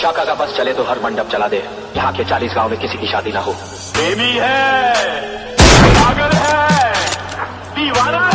शाखा का बस चले तो हर मंडप चला दे। यहाँ के चालीस गाँव में किसी की शादी ना हो। देवी है, सागर है, दीवाना